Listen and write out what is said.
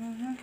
Mm-hmm.